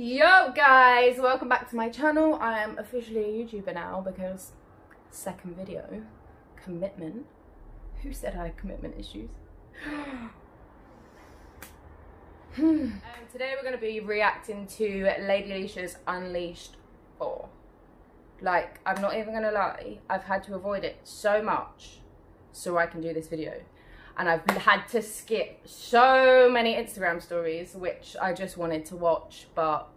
Yo guys, welcome back to my channel. I am officially a YouTuber now because second video, commitment. Who said I had commitment issues? um, today we're going to be reacting to Lady Leshurr's Unleshed 4. Like, I'm not even going to lie, I've had to avoid it so much so I can do this video. And I've had to skip so many Instagram stories, which I just wanted to watch, but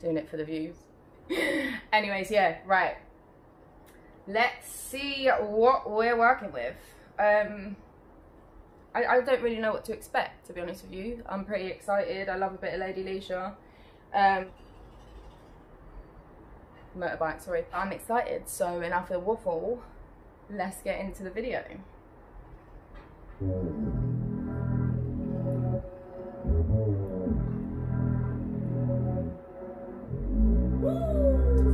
doing it for the views. Anyways, yeah, right. Let's see what we're working with. Um, I, I, don't really know what to expect, to be honest with you. I'm pretty excited. I love a bit of Lady Leshurr. Um, motorbike, sorry. I'm excited, so enough of waffle. Let's get into the video.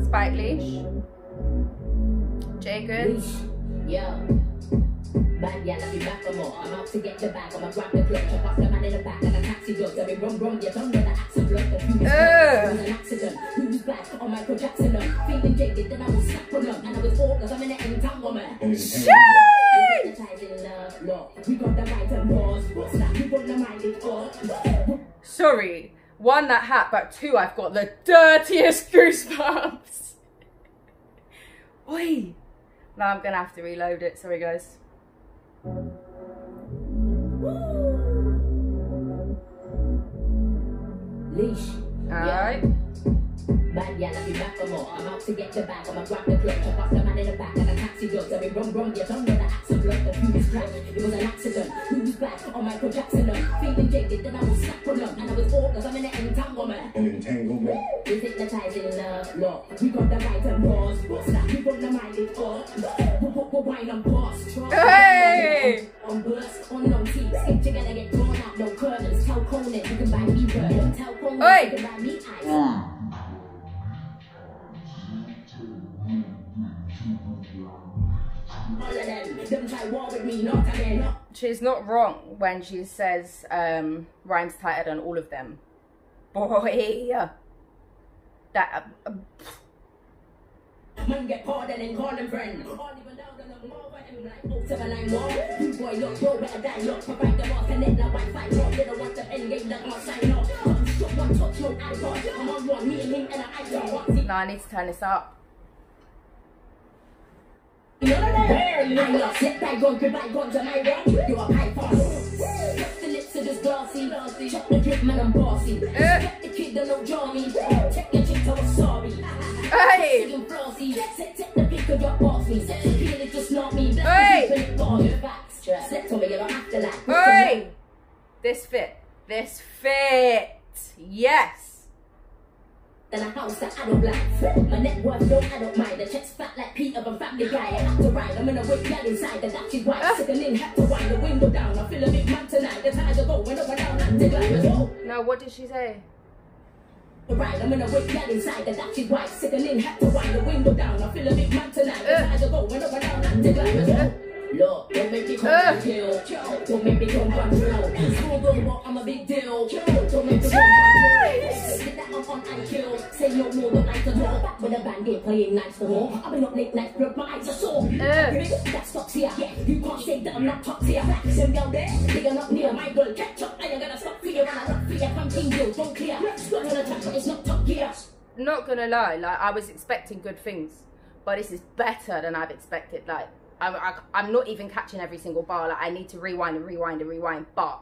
Spike Leash. Jay Goods. Yeah. Bad yeah, let me back for more. I'm out to get the bag. I'ma grab the clutch. I got the man in the back like a taxi drug. Tell me rum rum, yeah, don't know the blood. The few was an accident. Who's back on Michael Jackson? Feeling jaded, then I will snap on them. And I was four, cause I'm in the entanglement. Shit! Sorry, one that hat, but two I've got the dirtiest goosebumps. Oi! Now I'm gonna have to reload it. Sorry, guys. Leash. Alright. Bad yeah, let me back for more. I'm out to get the bag. I'ma grab the clutch. I the man in the back and a taxi drug. Tell me rum rum, yeah, don't know the axe of blood. The fuse. It was an accident. Who's back on Michael Jackson? Up. Feeling jaded, then I was snap on them. And I was four cause I'm in an entanglement. An entanglement. Is hypnotizing love. Look, we got the right and pause. What's that? We got the mind it up. We're wine and boss. Hey! On burst, on long teeth. Skip together, get drawn out. No curtains. Tell Conan, you can buy me bird. Tell Conan, you can buy me ice. She's not wrong when she says um, rhymes tighter than all of them. Boy, that. Uh, Man get pardon and call him friend. Boy, look, bro, better die, look, provide the boss, connect the Wi-Fi, drop, they don't want the end game, they're sign off. One touch, no iPod, I'm on one, me and him and I iPod. No, I need to turn this up. You know that? I love sit back, go goodbye, go to my. You a pipe boss. The lips this glossy, glossy. Check the drip, man, I'm bossy. Eh. Check the kid, don't know Johnny. Check your chick, I'm sorry. Hey! Set, set the pick of your boss me. Set the kid, it just not me. Hey! Set to me, you don't have to like. Hey! This fit. This fit. Yes than a house that I don't like. My net worth low, I don't mind. The chest fat from Family Guy. I have to ride, I'm in a whip, girl inside. The Dutchy white, uh. sickening, have to wind the window down. I feel a big man tonight. The tires are going up and down, I'm to No, what did she say? Right, I'm in a whip, girl inside. The Dutchy white, sickening, have to wind the window down. I feel a big man tonight. The tires are going up and down, I'm to Look, don't make me come uh. kill. Don't make me come run real. School walk, I'm a big deal. Don't make me come run real. Get that up on I kill. Say no more, don't like to talk. Back with a band game playing nice for more. I've been up late nights, rub my eyes are sore. That's toxic. Yeah, you can't say that I'm not toxic. Facts them down there, they are not near my girl. Catch up, I ain't gonna stop for you. And I rock for you. I'm king, you don't clear. Stuck on a track, but it's not top gear. Not gonna lie, like I was expecting good things, but this is better than I've expected. Like I, I, I'm not even catching every single bar. Like I need to rewind and rewind and rewind. But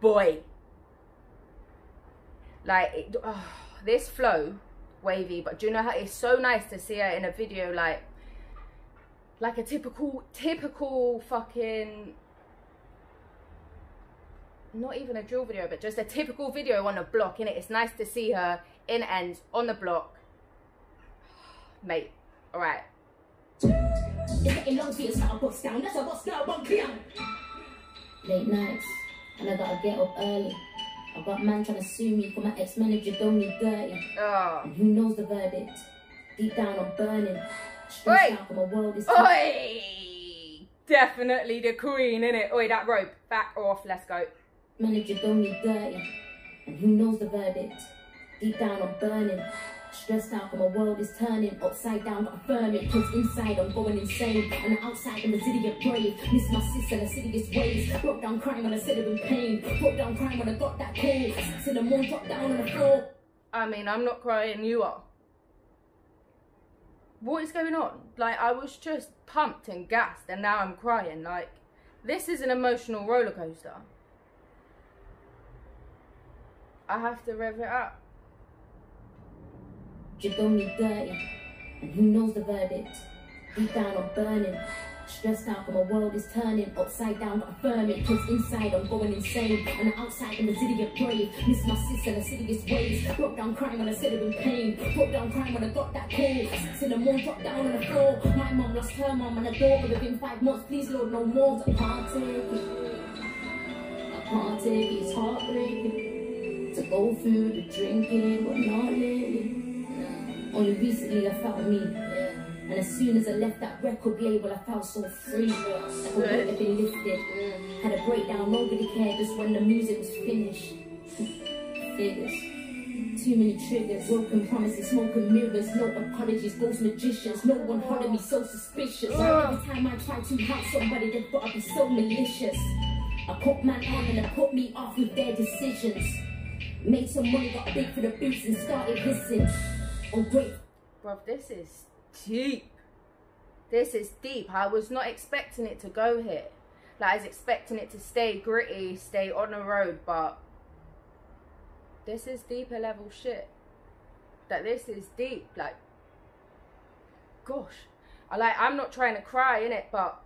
boy, like it, oh, this flow, wavy. But do you know how it's so nice to see her in a video like, like a typical, typical fucking. Not even a drill video, but just a typical video on a block. In it, it's nice to see her in ends on the block, mate. All right. Late nights, and I gotta get up early. I got man trying to sue me for my ex-manager doing me dirty. Oh. And who knows the verdict? Deep down I'm burning. Stressed out for my world is Oi! Definitely the queen, innit? Oi, that rope. Back off, let's go. Manager doing me dirty. And who knows the verdict? Deep down I'm burning. Stressed out, my world is turning upside down, got firm it. Cause inside I'm going insane. And outside I'm resilient brave. Miss my sister, the city city's ways. Broke down crying when I said it in pain. Broke down crying when I got that call. Six in the morning, dropped down on the floor. I mean, I'm not crying, you are. What is going on? Like, I was just pumped and gassed, and now I'm crying. Like, this is an emotional roller coaster. I have to rev it up. You done me dirty, and who knows the verdict? Deep down I'm burning. Stressed out, my world is turning upside down, got firm it. Cause inside I'm going insane, and outside I'm resilient brave. Miss my sister, the city's ways. Broke down crying when I said it in pain. Broke down crying when I got that call. Six in the morning, dropped down on the floor. My mom lost her mom and a daughter within five months. Please, Lord, no more. I can't take it. I can't take it. It's heartbreaking to go through the drinking, but not lately. Only recently I found me. And as soon as I left that record label, I felt so free. Like a weight had been lifted. Had a breakdown, nobody cared just when the music was finished. Figures. Too many triggers, broken promises, smoking mirrors, no apologies, ghost magicians. No one holding me so suspicious. Every time I try to help somebody, they thought I'd be so malicious. I put my on and they put me off with their decisions. Made some money, got big for the boots and started hissing. Oh. Bruv, this is deep. This is deep. I was not expecting it to go here. Like, I was expecting it to stay gritty, stay on the road, but this is deeper level shit. That this is deep. Like, gosh. I like, I'm not trying to cry in it, but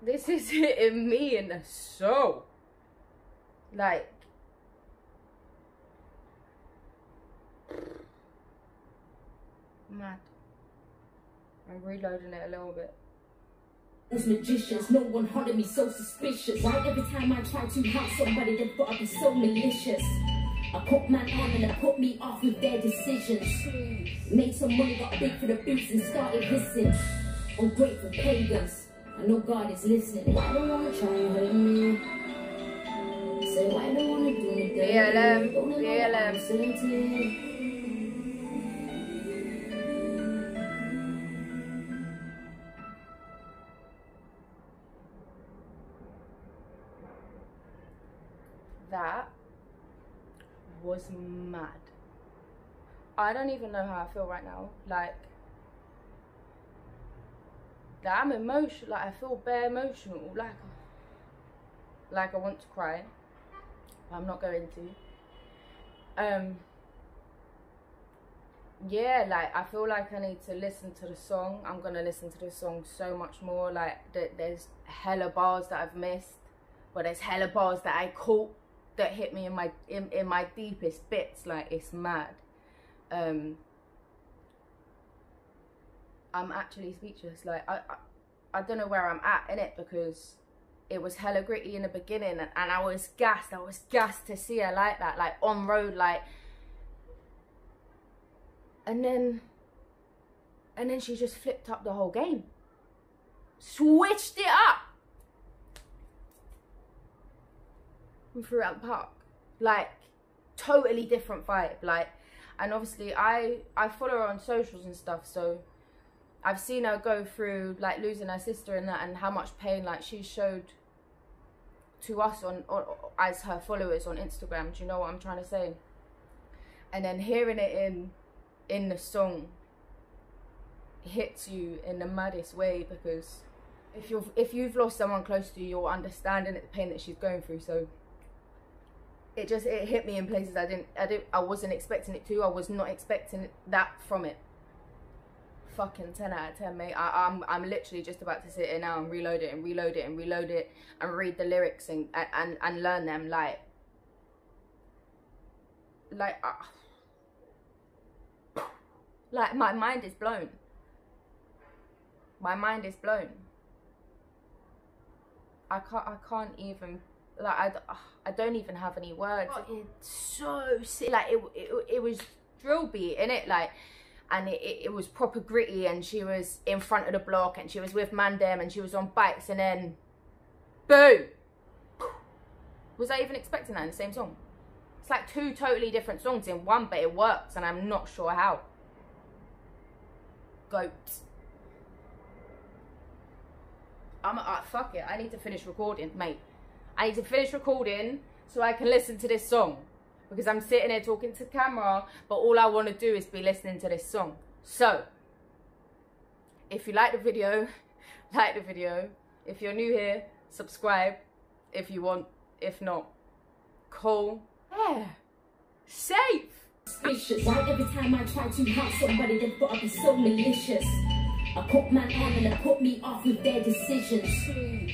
this is hitting me in the soul. Like, mad. I'm reloading it a little bit. Those magicians, no one holding me so suspicious. Why every time I try to help somebody, they thought I'd be so malicious. I put man on and I put me off with their decisions. Made some money, got big for the boots and started hissing. Ungrateful pagans, I know God is listening. Why don't wanna try and hurt me? Say why don't wanna do dirty? BLM, BLM. That was mad. I don't even know how I feel right now. Like, I'm emotional. Like, I feel bare emotional. Like, like I want to cry. But I'm not going to. Um, yeah, like I feel like I need to listen to the song. I'm gonna listen to the song so much more. Like th- there's hella bars that I've missed, but there's hella bars that I caught that hit me in my in, in my deepest bits. Like it's mad. Um, I'm actually speechless. Like I, I, I don't know where I'm at in it because it was hella gritty in the beginning, and, and I was gassed. I was gassed to see her like that, like on road, like. And then, and then she just flipped up the whole game. Switched it up. And threw out the park. Like, totally different vibe. Like, and obviously I, I follow her on socials and stuff, so I've seen her go through, like, losing her sister and that, and how much pain, like, she showed to us on, on as her followers on Instagram. Do you know what I'm trying to say? And then hearing it in in the song hits you in the maddest way because if you've if you've lost someone close to you, you're understanding the pain that she's going through. So it just it hit me in places I didn't I didn't I wasn't expecting it to. I was not expecting that from it. Fucking ten out of ten, mate. I, I'm I'm literally just about to sit here now and reload it and reload it and reload it and read the lyrics and and and, and learn them like like. Uh, like my mind is blown. My mind is blown. I can't. I can't even. Like I. I don't even have any words. It's so sick. Like it. It, it was drill beat in it. Like. And it, it, it was proper gritty, and she was in front of the block, and she was with Mandem, and she was on bikes, and then, boom! Was I even expecting that in the same song? It's like two totally different songs in one, but it works, and I'm not sure how. Goat. I'm uh, fuck it. I need to finish recording, mate. I need to finish recording so I can listen to this song because I'm sitting here talking to the camera, but all I want to do is be listening to this song. So, if you like the video, like the video. If you're new here, subscribe if you want. If not, cool. Yeah. Safe. Suspicious. Why every time I try to help somebody, they thought I'd be so malicious. I put my on and they put me off with their decisions.